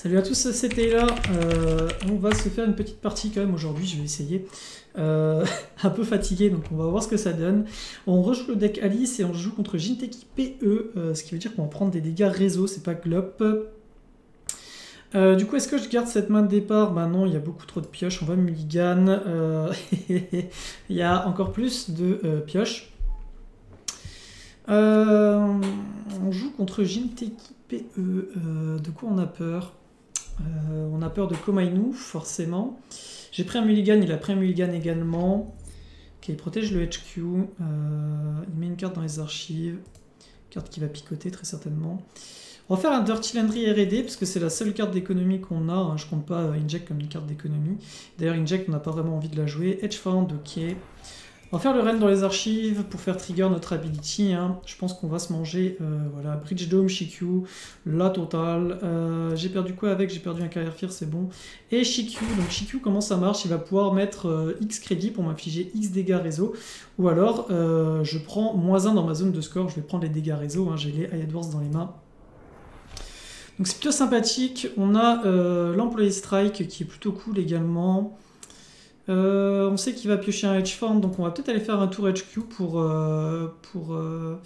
Salut à tous, c'était là. Euh, on va se faire une petite partie quand même aujourd'hui, je vais essayer. Euh, un peu fatigué, donc on va voir ce que ça donne. On rejoue le deck Alice et on joue contre Jinteki PE, euh, ce qui veut dire qu'on va prendre des dégâts réseau, c'est pas glop. du coup, est-ce que je garde cette main de départ? Bah non, il y a beaucoup trop de pioches, on va mulligan. il y a encore plus de pioches. on joue contre Jinteki PE. de quoi on a peur? Euh, on a peur de Komainu, forcément. J'ai pris un mulligan, il a pris un mulligan également. Ok, il protège le HQ. Euh, il met une carte dans les archives. Carte qui va picoter très certainement. On va faire un Dirty Landry R&D parce que c'est la seule carte d'économie qu'on a. Hein. Je compte pas Inject comme une carte d'économie. D'ailleurs, Inject, on n'a pas vraiment envie de la jouer. Edgefound, ok. On va faire le run dans les archives pour faire trigger notre ability. Hein. Je pense qu'on va se manger euh, voilà, Bridge Dome, Shikyu, la totale. Euh, j'ai perdu quoi avec? J'ai perdu un carrière fear, c'est bon. Et Shikyu, donc Shikyu, comment ça marche? Il va pouvoir mettre euh, X crédit pour m'infliger X dégâts réseau. Ou alors, je prends moins 1 dans ma zone de score, je vais prendre les dégâts réseau. Hein. J'ai les High dans les mains. Donc c'est plutôt sympathique. On a l'Employee Strike qui est plutôt cool également. Euh, on sait qu'il va piocher un hedge fund, donc on va peut-être aller faire un tour HQ pour, euh, pour euh,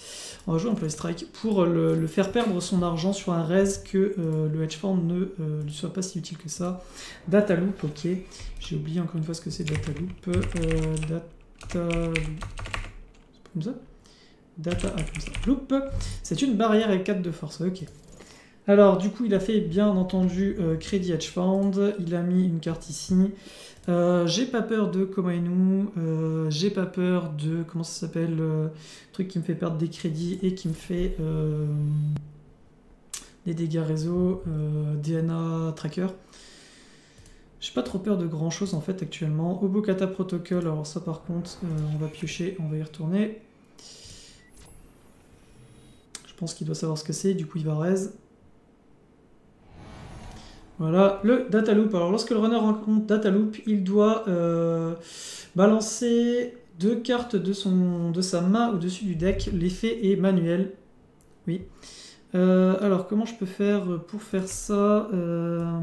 on va jouer un play strike pour le, faire perdre son argent sur un res que le hedge fund ne soit pas si utile que ça. Data loop, ok. J'ai oublié encore une fois ce que c'est data loop. data C'est Data. Loop, c'est une barrière avec 4 de force, ok. Alors du coup il a fait bien entendu crédit hedge fund, il a mis une carte ici. Euh, j'ai pas peur de Komainu, euh, j'ai pas peur de. Comment ça s'appelle euh, Truc qui me fait perdre des crédits et qui me fait des dégâts réseau, DNA tracker. J'ai pas trop peur de grand chose en fait actuellement. Obokata Protocol, alors ça par contre, on va piocher, on va y retourner. Je pense qu'il doit savoir ce que c'est, du coup il va raise. Voilà, le data loop. Alors lorsque le runner rencontre data loop, il doit euh, balancer deux cartes de, son, de sa main au-dessus du deck. L'effet est manuel. Oui. Euh, alors comment je peux faire pour faire ça euh...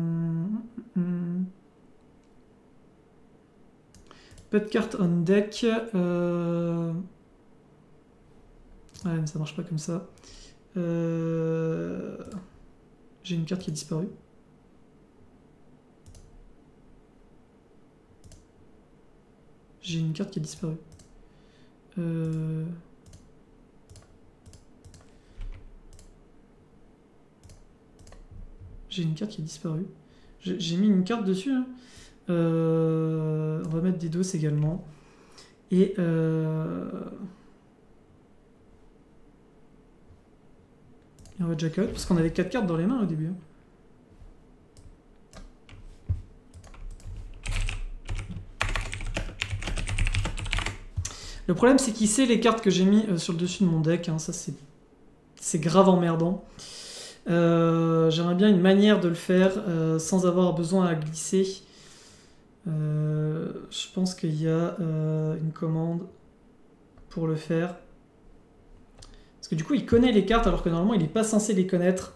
De carte on deck. Euh... Ouais, mais ça marche pas comme ça. J'ai une carte qui a disparu. J'ai une carte qui a disparu. Euh, j'ai une carte qui a disparu. J'ai mis une carte dessus. Hein. Euh, on va mettre des dos également. Et... Euh, Et on va jack out, parce qu'on avait 4 cartes dans les mains au début. Hein. Le problème, c'est qu'il sait les cartes que j'ai mis euh, sur le dessus de mon deck. Hein. ça, c'est grave emmerdant. Euh, j'aimerais bien une manière de le faire euh, sans avoir besoin à glisser. je pense qu'il y a une commande pour le faire. Parce que du coup, il connaît les cartes alors que normalement, il n'est pas censé les connaître.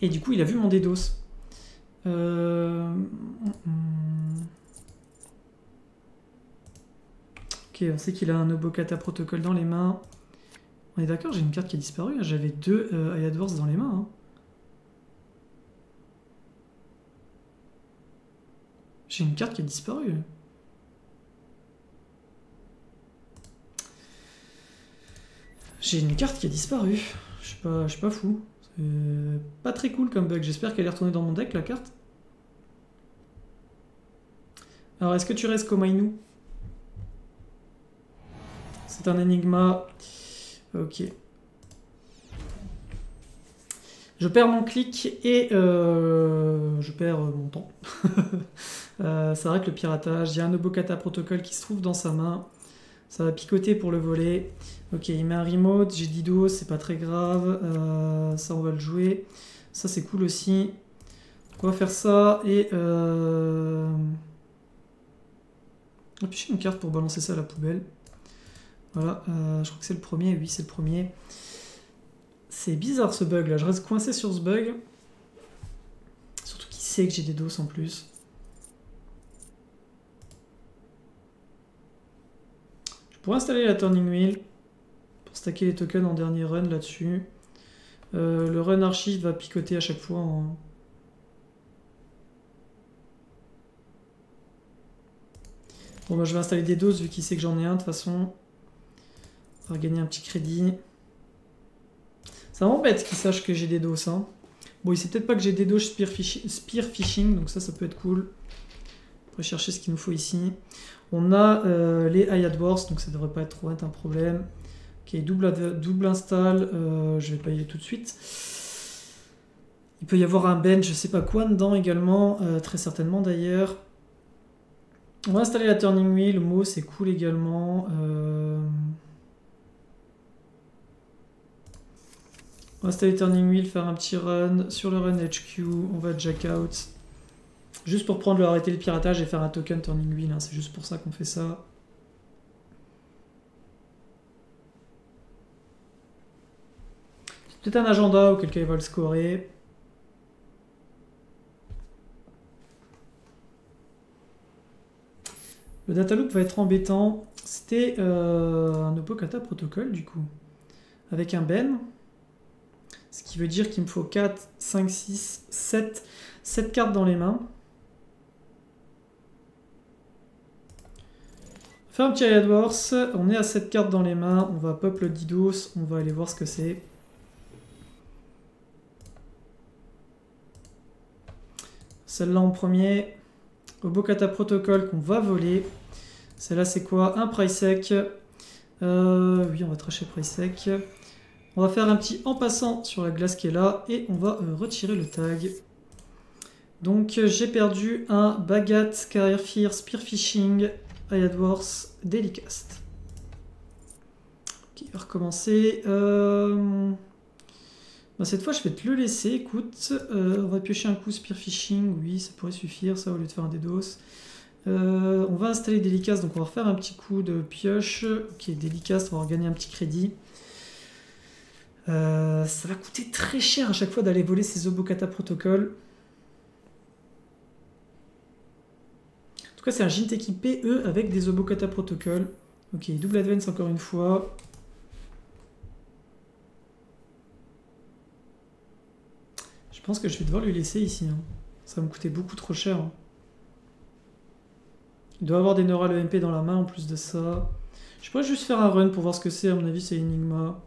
Et du coup, il a vu mon DDoS. Euh... Ok, on sait qu'il a un Obokata Protocol dans les mains. On est d'accord, j'ai une carte qui a disparu. Hein. J'avais deux euh, dans les mains. Hein. J'ai une carte qui a disparu. J'ai une carte qui a disparu. Je suis pas, pas fou. C'est pas très cool comme bug. J'espère qu'elle est retournée dans mon deck, la carte. Alors, est-ce que tu restes comme Ainu? C'est un énigma. Ok. Je perds mon clic et euh, je perds mon temps. euh, ça arrête le piratage. Il y a un Obokata protocole qui se trouve dans sa main. Ça va picoter pour le voler. Ok, il met un remote. J'ai Dido, c'est pas très grave. Euh, ça, on va le jouer. Ça, c'est cool aussi. on va faire ça et... Euh... Va une carte pour balancer ça à la poubelle. Voilà, euh, je crois que c'est le premier, oui c'est le premier. C'est bizarre ce bug là, je reste coincé sur ce bug. Surtout sait que j'ai des doses en plus Je pourrais installer la turning wheel pour stacker les tokens en dernier run là-dessus. Euh, le run archive va picoter à chaque fois en... Bon bah je vais installer des doses vu qu'il sait que j'en ai un de toute façon. On va gagner un petit crédit. Ça m'embête qu'il sache que j'ai des doses. Hein. Bon, il sait peut-être pas que j'ai des doses spear, phishing, donc ça, ça peut être cool. On va chercher ce qu'il nous faut ici. On a euh, les high AdWords, donc ça devrait pas être trop un problème. Ok, double, double install, euh, je vais pas y aller tout de suite. Il peut y avoir un bench, je sais pas quoi dedans également, euh, très certainement d'ailleurs. On va installer la turning wheel, le mot c'est cool également. Euh, installer turning wheel, faire un petit run sur le run HQ, on va jack out. Juste pour prendre le arrêter le piratage et faire un token turning wheel, hein, c'est juste pour ça qu'on fait ça. Peut-être un agenda cas il va le scorer. Le data loop va être embêtant. C'était euh, un Opokata protocole du coup. Avec un Ben. Ce qui veut dire qu'il me faut 4, 5, 6, 7, 7 cartes dans les mains. Fait un petit AdWords, on est à 7 cartes dans les mains, on va pop le Didos, on va aller voir ce que c'est. Celle-là en premier au Bocata Protocol qu'on va voler. Celle-là, c'est quoi? Un price sec. Euh, oui, on va tracher price sec. On va faire un petit en passant sur la glace qui est là et on va euh, retirer le tag. Donc j'ai perdu un Bagat, Career Fear, Spearfishing, AdWords, Delicast. Ok, recommencer. Euh... Bah, cette fois, je vais te le laisser. Écoute, euh, on va piocher un coup Spearfishing. Oui, ça pourrait suffire, ça, au lieu de faire un DDoS. Euh, on va installer Delicast, donc on va refaire un petit coup de pioche. Ok, Delicast, on va gagner un petit crédit. Euh, ça va coûter très cher à chaque fois d'aller voler ces Obokata Protocol. En tout cas, c'est un Jinteki PE avec des Obokata Protocol. Ok, double advance encore une fois. Je pense que je vais devoir lui laisser ici. Hein. Ça va me coûter beaucoup trop cher. Hein. Il doit avoir des neural EMP dans la main en plus de ça. Je pourrais juste faire un run pour voir ce que c'est. À mon avis, c'est Enigma.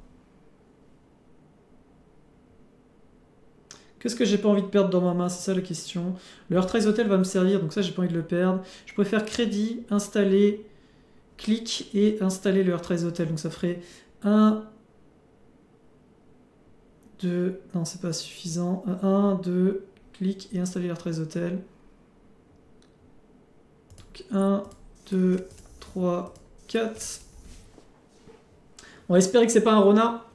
Qu'est-ce que j'ai pas envie de perdre dans ma main C'est ça la question. Le Heartrise Hotel va me servir, donc ça, j'ai pas envie de le perdre. Je préfère crédit, installer, clic et installer le Heartrise Hotel. Donc ça ferait 1, 2, non c'est pas suffisant, 1, 2, clic et installer R13 Hotel. Donc 1, 2, 3, 4. On va espérer que c'est pas un Rona.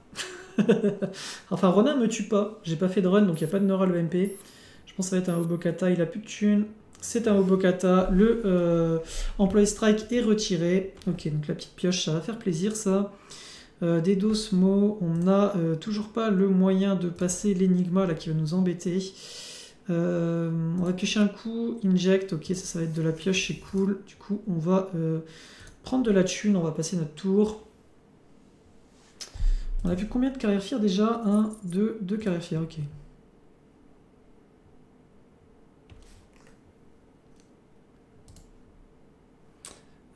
enfin Rona me tue pas, j'ai pas fait de run donc il n'y a pas de neural EMP. Je pense que ça va être un Obokata, il a plus de thunes. C'est un Obokata, le euh, Employee Strike est retiré. Ok, donc la petite pioche, ça va faire plaisir ça. Euh, des Dosmo, on n'a euh, toujours pas le moyen de passer l'énigma là qui va nous embêter. Euh, on va piocher un coup, inject, ok, ça, ça va être de la pioche, c'est cool. Du coup, on va prendre de la thune, on va passer notre tour. On a vu combien de carrières fières déjà? 1, 2, 2 carrières fières, ok.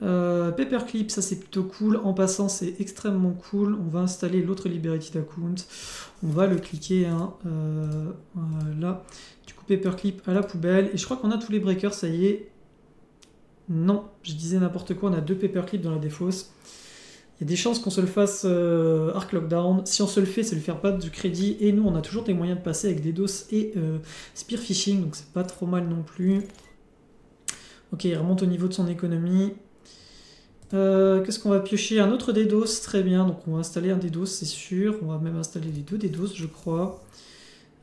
Euh, Paperclip, ça c'est plutôt cool. En passant, c'est extrêmement cool. On va installer l'autre Liberated Account. On va le cliquer hein, euh, là. Du coup, Paperclip à la poubelle. Et je crois qu'on a tous les breakers, ça y est. Non, je disais n'importe quoi. On a deux Paperclips dans la défausse. Il y a des chances qu'on se le fasse euh, Arc Lockdown. Si on se le fait, c'est lui faire pas du crédit. Et nous, on a toujours des moyens de passer avec des et Spearfishing. Donc c'est pas trop mal non plus. Ok, il remonte au niveau de son économie. Euh, qu'est-ce qu'on va piocher? Un autre DDoS, très bien. Donc on va installer un DDoS, c'est sûr. On va même installer les deux DDoS, je crois.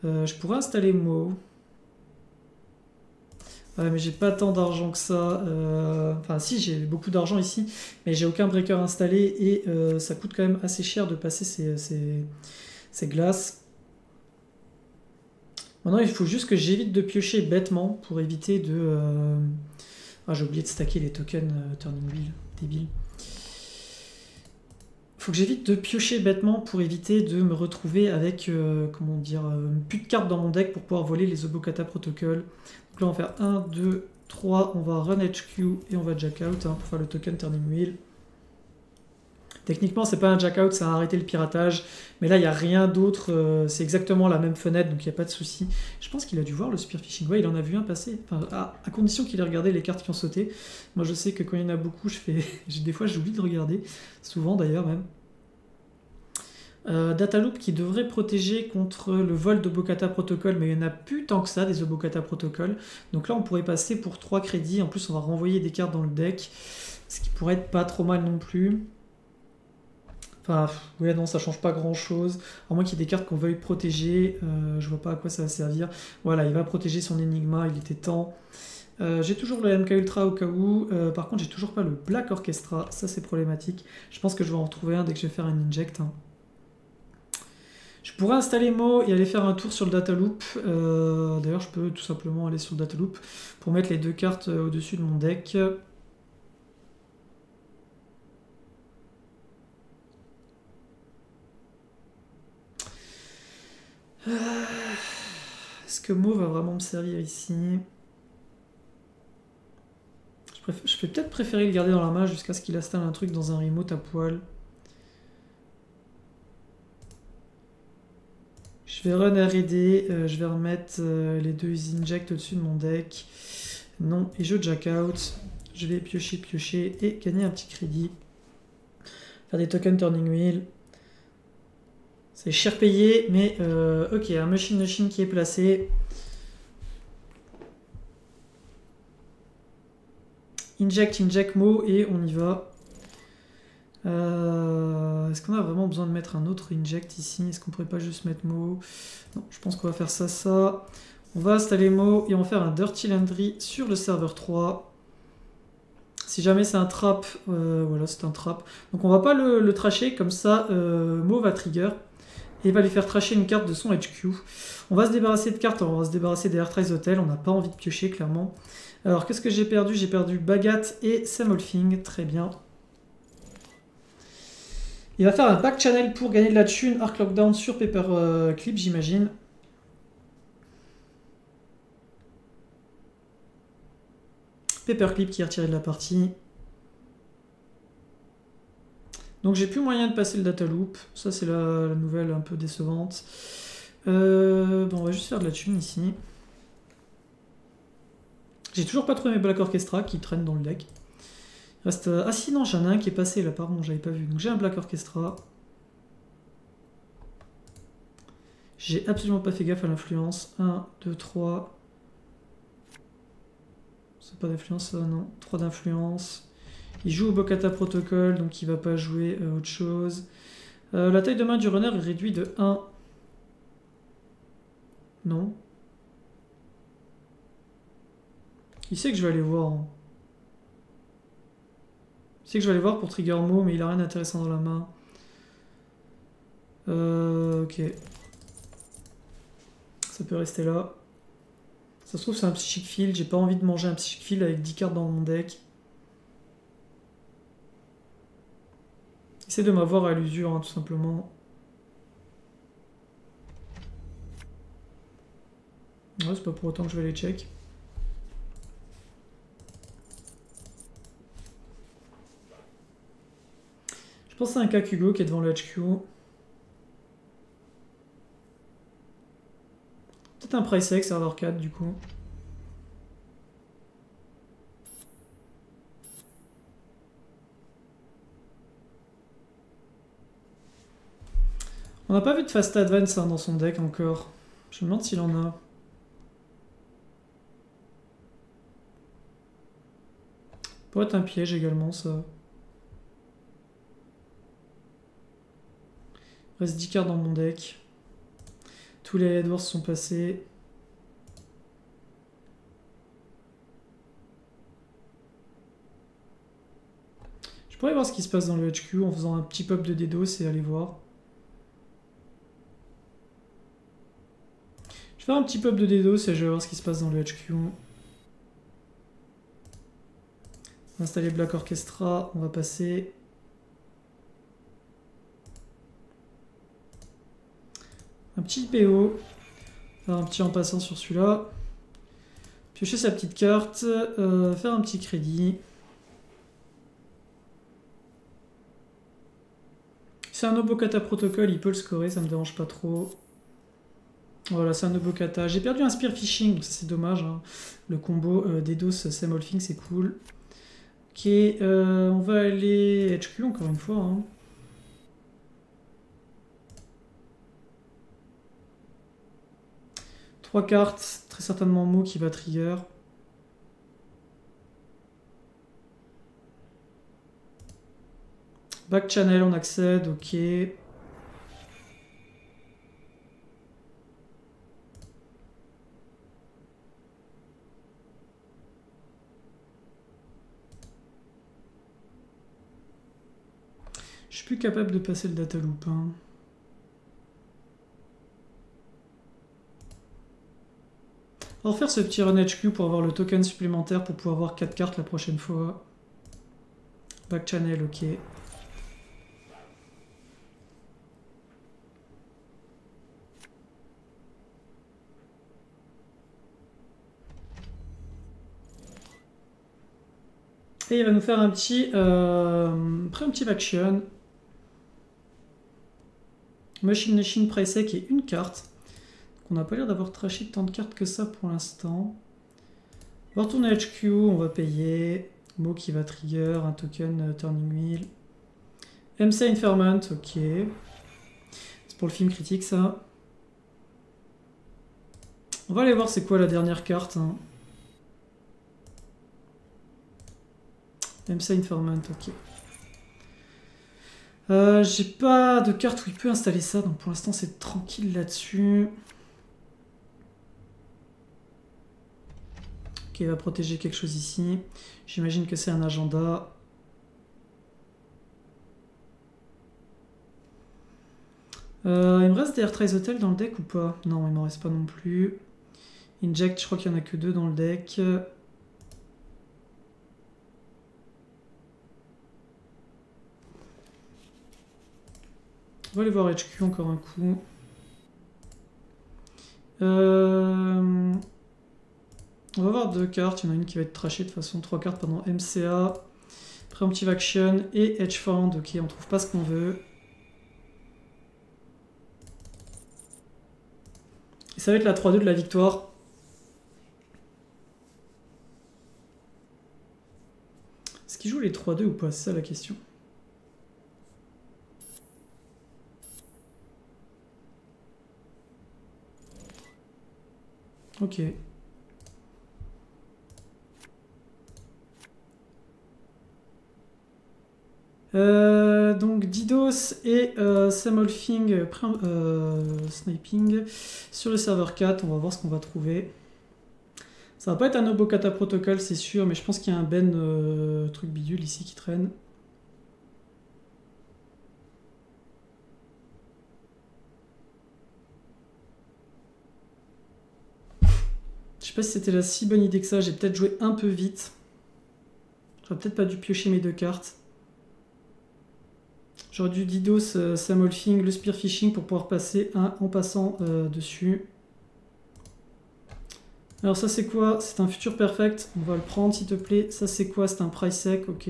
Euh, je pourrais installer Mo. Ouais, mais j'ai pas tant d'argent que ça. Euh, enfin, si, j'ai beaucoup d'argent ici, mais j'ai aucun breaker installé et ça coûte quand même assez cher de passer ces, ces glaces. Maintenant, il faut juste que j'évite de piocher bêtement pour éviter de... Euh, ah, j'ai oublié de stacker les tokens euh, Turning Wheel. Débile. Faut que j'évite de piocher bêtement pour éviter de me retrouver avec, euh, comment dire, plus de cartes dans mon deck pour pouvoir voler les Obokata Protocol. Donc là, on va faire 1, 2, 3, on va run HQ et on va jack out hein, pour faire le token Turning Wheel. Techniquement, c'est pas un jack-out, ça a arrêté le piratage. Mais là, il n'y a rien d'autre. Euh, c'est exactement la même fenêtre, donc il n'y a pas de souci. Je pense qu'il a dû voir le spearfishing. Ouais, il en a vu un passer. à, condition qu'il ait regardé les cartes qui ont sauté. Moi, je sais que quand il y en a beaucoup, je fais. des fois, j'oublie de regarder. Souvent, d'ailleurs, même. Euh, Dataloop qui devrait protéger contre le vol de Bokata Protocol, mais il n'y en a plus tant que ça des Obokata Protocol. Donc là, on pourrait passer pour 3 crédits. En plus, on va renvoyer des cartes dans le deck, ce qui pourrait être pas trop mal non plus. Enfin, ouais, non, ça change pas grand chose. À moins qu'il y ait des cartes qu'on veuille protéger. Euh, je vois pas à quoi ça va servir. Voilà, il va protéger son Enigma, il était temps. Euh, j'ai toujours le MK Ultra au cas où. Euh, par contre, j'ai toujours pas le Black Orchestra. Ça, c'est problématique. Je pense que je vais en retrouver un dès que je vais faire un inject. Hein. Je pourrais installer Mo et aller faire un tour sur le data loop. D'ailleurs, je peux tout simplement aller sur le data loop pour mettre les deux cartes au-dessus de mon deck. Euh, est-ce que Mo va vraiment me servir ici? Je, vais peut-être préférer le garder dans la main jusqu'à ce qu'il installe un truc dans un remote à poil. Je vais run RD, euh, je vais remettre euh, les deux inject au-dessus de mon deck. Non, et je jack out. Je vais piocher, piocher et gagner un petit crédit. Faire des tokens turning wheel. C'est cher payé, mais euh, ok, un machine machine qui est placé. Inject, inject mo et on y va. Euh, est-ce qu'on a vraiment besoin de mettre un autre inject ici? Est-ce qu'on pourrait pas juste mettre mo? Non, je pense qu'on va faire ça, ça. On va installer mo et on va faire un dirty landry sur le serveur 3. Si jamais c'est un trap, euh, voilà, c'est un trap. Donc on va pas le, le tracher, comme ça, mo va trigger et va lui faire tracher une carte de son HQ. On va se débarrasser de cartes, on va se débarrasser des Airtrace Hotel, on n'a pas envie de piocher clairement. Alors qu'est-ce que j'ai perdu? J'ai perdu Bagat et Samolfing, très bien. Il va faire un back channel pour gagner de la thune, Arc Lockdown sur Paperclip euh, j'imagine. Paperclip qui est retiré de la partie. Donc j'ai plus moyen de passer le data loop. Ça c'est la, nouvelle un peu décevante. Euh, bon, on va juste faire de la thune ici. J'ai toujours pas trouvé mes Black Orchestra qui traînent dans le deck. Reste... Euh, ah si non, j'en ai un qui est passé là, pardon, j'avais pas vu. Donc j'ai un Black Orchestra. J'ai absolument pas fait gaffe à l'influence. 1, 2, 3. C'est pas d'influence ça, non. 3 d'influence. Il joue au Bokata Protocol, donc il va pas jouer euh, autre chose. Euh, la taille de main du runner est réduite de 1. Non. Il sait que je vais aller voir. Hein. Il sait que je vais aller voir pour Trigger Mo, mais il a rien d'intéressant dans la main. Euh, ok. Ça peut rester là. Ça se trouve c'est un Psychic Field. J'ai pas envie de manger un Psychic Field avec 10 cartes dans mon deck. Essaie de m'avoir à l'usure, hein, tout simplement. Ouais, c'est pas pour autant que je vais les check. Je pense à un Kakugo qui est devant le HQ. Peut-être un Price X serveur 4 du coup. On n'a pas vu de Fast Advance hein, dans son deck encore. Je me demande s'il en a. Pourrait être un piège également, ça. Reste 10 cartes dans mon deck. Tous les Edwards sont passés. Je pourrais voir ce qui se passe dans le HQ en faisant un petit pop de DDoS et aller voir. Je vais faire un petit pop de DDoS et je vais voir ce qui se passe dans le HQ. Installer Black Orchestra, on va passer un petit PO, faire un petit en passant sur celui-là, piocher sa petite carte, euh, faire un petit crédit. C'est un Obokata protocole, il peut le scorer, ça me dérange pas trop. Voilà, c'est un Obokata. J'ai perdu un Spear Fishing, c'est dommage. Hein. Le combo euh, DDoS Samolfing, c'est cool. Ok, euh, on va aller HQ encore une fois. Hein. Trois cartes, très certainement Mo qui va trigger. Back channel, on accède, ok. Je suis plus capable de passer le data loop. Hein. On va refaire ce petit run HQ pour avoir le token supplémentaire pour pouvoir avoir 4 cartes la prochaine fois. Back channel, ok. Et il va nous faire un petit, euh, petit action. Machine Machine Price qui est une carte. On n'a pas l'air d'avoir trashé tant de cartes que ça pour l'instant. On va retourner HQ, on va payer. Mo qui va trigger, un token euh, Turning Wheel. MC Inferment, ok. C'est pour le film critique ça. On va aller voir c'est quoi la dernière carte. Hein. MC Informant, ok. Euh, j'ai pas de carte où il peut installer ça, donc pour l'instant c'est tranquille là-dessus. Il va protéger quelque chose ici. J'imagine que c'est un agenda. Euh, il me reste des Airtrace Hotel dans le deck ou pas? Non, il m'en reste pas non plus. Inject, je crois qu'il y en a que deux dans le deck. On va aller voir HQ encore un coup. Euh, on va voir deux cartes. Il y en a une qui va être trashée de façon. Trois cartes pendant MCA. Preemptive Action et Edge Fund. Ok, on trouve pas ce qu'on veut. Et ça va être la 3-2 de la victoire. Est-ce qu'il joue les 3-2 ou pas? C'est ça la question. Ok. Euh, donc Didos et euh, Samolfing euh, sniping sur le serveur 4. On va voir ce qu'on va trouver. Ça va pas être un Obokata protocole, c'est sûr, mais je pense qu'il y a un Ben euh, truc bidule ici qui traîne. sais pas si c'était la si bonne idée que ça. J'ai peut-être joué un peu vite. J'aurais peut-être pas dû piocher mes deux cartes. J'aurais dû Didos, euh, Samolfing, le Spearfishing pour pouvoir passer en passant euh, dessus. Alors ça c'est quoi? C'est un futur perfect. On va le prendre s'il te plaît. Ça c'est quoi? C'est un price sec, ok.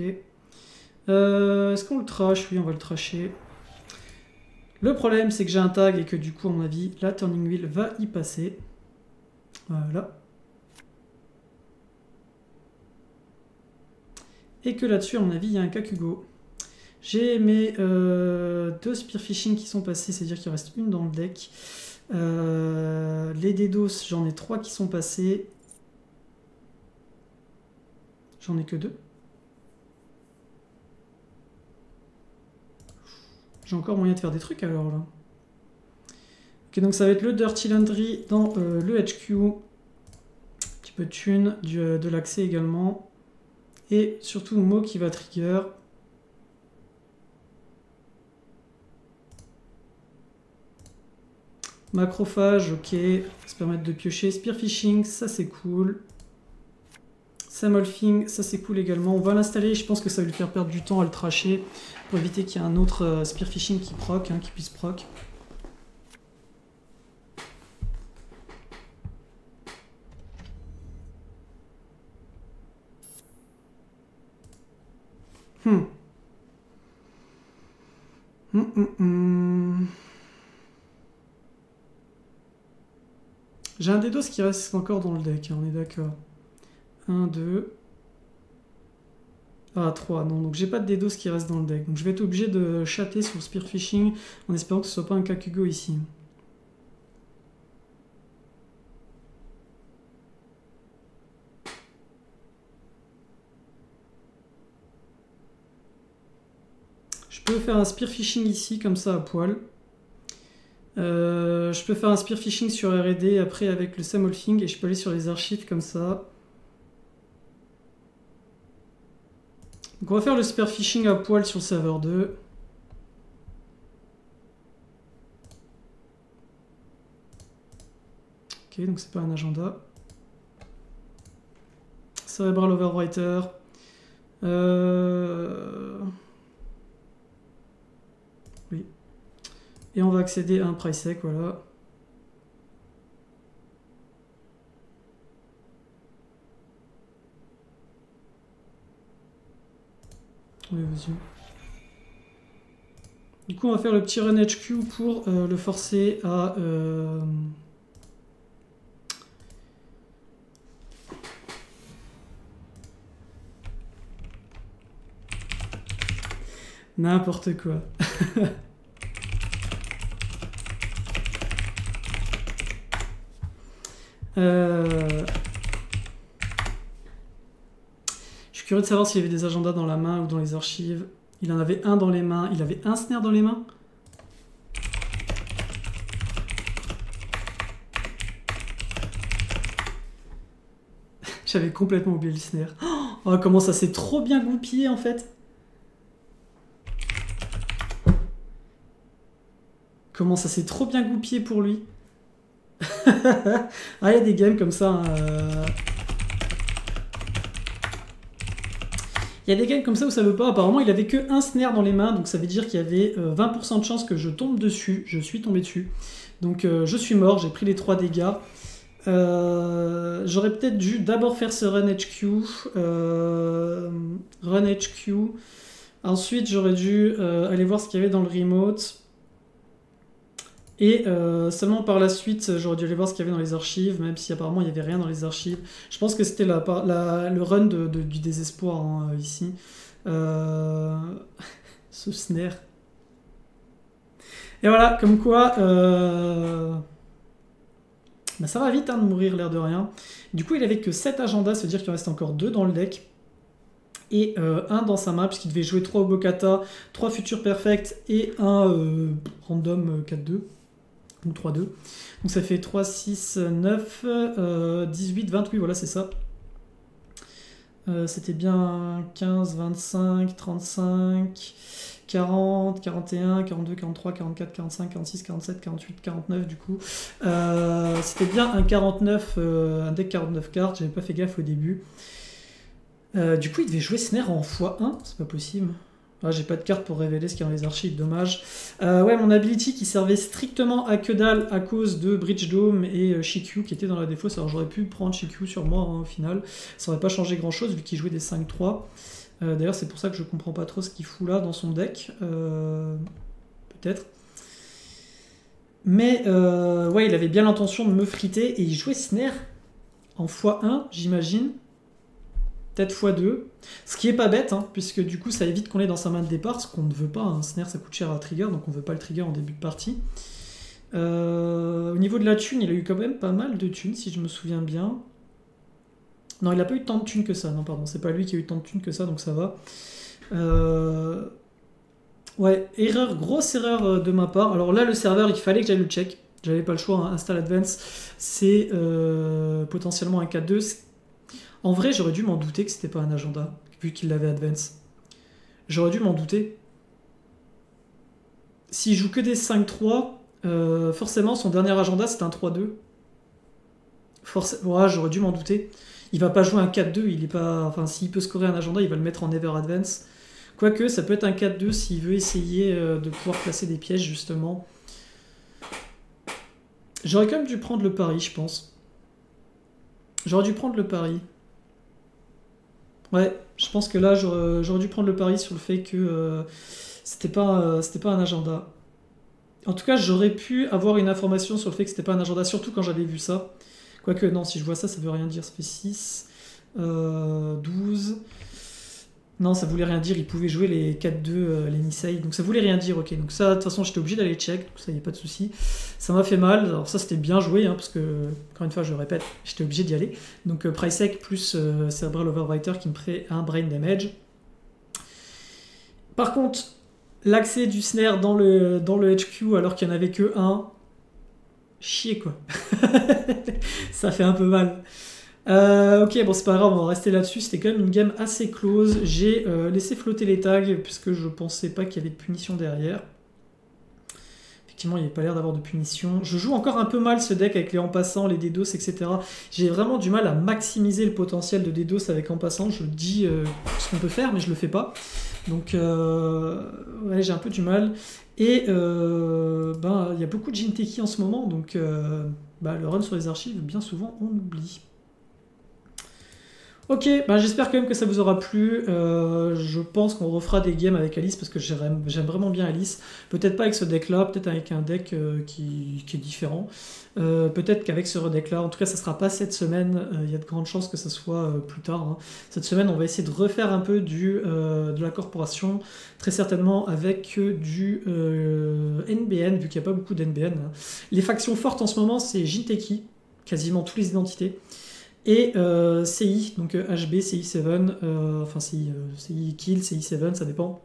Euh, est-ce qu'on le trash? Oui, on va le trasher. Le problème c'est que j'ai un tag et que du coup à mon avis la turning wheel va y passer. Voilà. Et que là-dessus, à mon avis, il y a un Kakugo. J'ai mes euh, deux Spearfishing qui sont passés, c'est-à-dire qu'il reste une dans le deck. Euh, les Dedos, j'en ai trois qui sont passés. J'en ai que deux. J'ai encore moyen de faire des trucs alors là. Ok, donc ça va être le Dirty Laundry dans euh, le HQ. Un petit peu de thune, de l'accès également. Et surtout Mo qui va trigger. Macrophage, ok. Ça permettre de piocher. Spearfishing, ça c'est cool. Samolfing, ça c'est cool également. On va l'installer, je pense que ça va lui faire perdre du temps à le tracher pour éviter qu'il y ait un autre euh, spearfishing qui proc, hein, qui puisse proc. Hmm. Hmm, hmm, hmm. D-DOS qui reste encore dans le deck, hein, on est d'accord. 1, 2. Ah, 3, non, donc j'ai pas de D-DOS qui reste dans le deck. Donc je vais être obligé de chatter sur Spearfishing en espérant que ce soit pas un Kakugo ici. Je peux faire un Spearfishing ici, comme ça, à poil. Euh, je peux faire un spearfishing sur R&D après avec le Samolfing et je peux aller sur les archives comme ça. Donc on va faire le spearfishing à poil sur le serveur 2. Ok, donc c'est pas un agenda. Cerebral Overwriter. Euh... Et on va accéder à un price sec, voilà. Oui, vas-y. Du coup, on va faire le petit run HQ pour euh, le forcer à... Euh, n'importe quoi. Euh, je suis curieux de savoir s'il y avait des agendas dans la main ou dans les archives. Il en avait un dans les mains. Il avait un snare dans les mains? J'avais complètement oublié le snare. Oh, comment ça s'est trop bien goupillé en fait Comment ça s'est trop bien goupillé pour lui ah, il y a des games comme ça. Hein, euh. Il y a des games comme ça où ça veut pas. Apparemment, il avait que un snare dans les mains, donc ça veut dire qu'il y avait 20% euh, de chance que je tombe dessus. Je suis tombé dessus. Donc euh, je suis mort, j'ai pris les 3 dégâts. J'aurais peut-être dû d'abord faire ce run HQ. run HQ. Ensuite, j'aurais dû aller voir ce qu'il y avait dans le remote. Et euh, seulement par la suite, j'aurais dû aller voir ce qu'il y avait dans les archives, même si apparemment il n'y avait rien dans les archives. Je pense que c'était la, le run du désespoir hein, ici. Euh, ce snare. Et voilà, comme quoi... Euh, bah, ça va vite hein, de mourir l'air de rien. Du coup, il avait que 7 agendas, à dire qu'il reste encore 2 dans le deck. Et un dans sa main, puisqu'il devait jouer 3 Obokata, 3 Future Perfect et un random 4-2 ou 3-2. Donc ça fait 3, 6, 9, 18, 28, voilà c'est ça. Euh, c'était bien 15, 25, 35, 40, 41, 42, 43, 44, 45, 46, 47, 48, 49 du coup. Euh, c'était bien un 49, euh, un deck 49 cartes, j'avais pas fait gaffe au début. du coup il devait jouer Snare en x1, c'est pas possible. Ah, j'ai pas de carte pour révéler ce qu'il y a dans les archives, dommage. Euh, ouais, mon ability qui servait strictement à que dalle à cause de Bridge Dome et euh, Shikyu qui était dans la défausse. Alors j'aurais pu prendre Shikyu sur moi hein, au final. Ça aurait pas changé grand chose vu qu'il jouait des 5-3. Euh, d'ailleurs, c'est pour ça que je comprends pas trop ce qu'il fout là dans son deck. Peut-être. Mais ouais, il avait bien l'intention de me friter et il jouait Snare en x1, j'imagine peut-être x2. Ce qui est pas bête, hein, puisque du coup ça évite qu'on ait dans sa main de départ, ce qu'on ne veut pas. Un snare ça coûte cher à trigger, donc on veut pas le trigger en début de partie. Euh, au niveau de la thune, il a eu quand même pas mal de thunes, si je me souviens bien. Non, il a pas eu tant de thunes que ça. Non, pardon, c'est pas lui qui a eu tant de thunes que ça, donc ça va. Euh, ouais, erreur, grosse erreur euh, de ma part. Alors là, le serveur, il fallait que j'aille le check. J'avais pas le choix, hein. Install Advance, c'est potentiellement un 4-2, en vrai, j'aurais dû m'en douter que c'était pas un agenda, vu qu'il l'avait advance. J'aurais dû m'en douter. S'il joue que des 5-3, euh, forcément, son dernier agenda, c'est un 3-2. Forcément, j'aurais dû m'en douter. Il va pas jouer un 4-2, il est pas. Enfin, s'il peut scorer un agenda, il va le mettre en Never Advance. Quoique, ça peut être un 4-2 s'il veut essayer euh, de pouvoir placer des pièges, justement. J'aurais quand même dû prendre le pari, je pense. J'aurais dû prendre le pari. Ouais, je pense que là, j'aurais dû prendre le pari sur le fait que euh, c'était pas, euh, pas un agenda. En tout cas, j'aurais pu avoir une information sur le fait que c'était pas un agenda, surtout quand j'avais vu ça. Quoique, non, si je vois ça, ça veut rien dire. Ça fait 6, 12. Non, ça voulait rien dire. Il pouvait jouer les 4-2, euh, les Nisei. Donc ça voulait rien dire, ok. Donc ça, de toute façon, j'étais obligé d'aller check. Donc ça, y a pas de souci. Ça m'a fait mal. Alors ça, c'était bien joué, hein, parce que, encore une fois, je le répète, j'étais obligé d'y aller. Donc euh, Price plus euh, Cerebral Overwriter qui me ferait un Brain Damage. Par contre, l'accès du snare dans le, dans le HQ alors qu'il n'y en avait que un, chier quoi. ça fait un peu mal. Euh, ok, bon, c'est pas grave, on va rester là-dessus. C'était quand même une game assez close. J'ai euh, laissé flotter les tags puisque je pensais pas qu'il y avait de punition derrière. Effectivement, il n'y avait pas l'air d'avoir de punition. Je joue encore un peu mal ce deck avec les en passant, les DDoS, etc. J'ai vraiment du mal à maximiser le potentiel de DDoS avec en passant. Je dis euh, ce qu'on peut faire, mais je le fais pas. Donc, ouais, j'ai un peu du mal. Et ben, il y a beaucoup de Jinteki en ce moment, donc bah, le run sur les archives, bien souvent, on oublie. Ok, bah j'espère quand même que ça vous aura plu. Euh, je pense qu'on refera des games avec Alice parce que j'aime vraiment bien Alice. Peut-être pas avec ce deck-là, peut-être avec un deck euh, qui, est différent. Euh, peut-être qu'avec ce deck-là, en tout cas, ça sera pas cette semaine. Il y a de grandes chances que ça soit plus tard. Hein. Cette semaine, on va essayer de refaire un peu du, de la corporation, très certainement avec du NBN, vu qu'il n'y a pas beaucoup d'NBN. Hein. Les factions fortes en ce moment, c'est Jinteki, quasiment toutes les identités et euh, CI, donc HB, CI7, euh, enfin CI, CI Kill, CI7, ça dépend,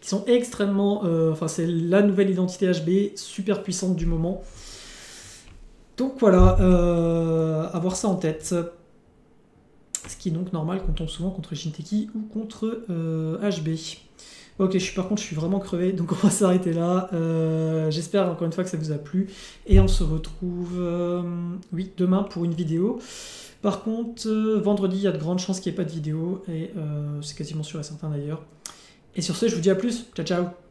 qui sont extrêmement, euh, enfin c'est la nouvelle identité HB, super puissante du moment. Donc voilà, avoir ça en tête. Ce qui est donc normal qu'on tombe souvent contre Shinteki ou contre HB. Ok, je suis, par contre, je suis vraiment crevé, donc on va s'arrêter là. J'espère encore une fois que ça vous a plu. Et on se retrouve, oui, demain pour une vidéo. Par contre, euh, vendredi, il y a de grandes chances qu'il n'y ait pas de vidéo, et euh, c'est quasiment sûr et certain d'ailleurs. Et sur ce, je vous dis à plus. Ciao, ciao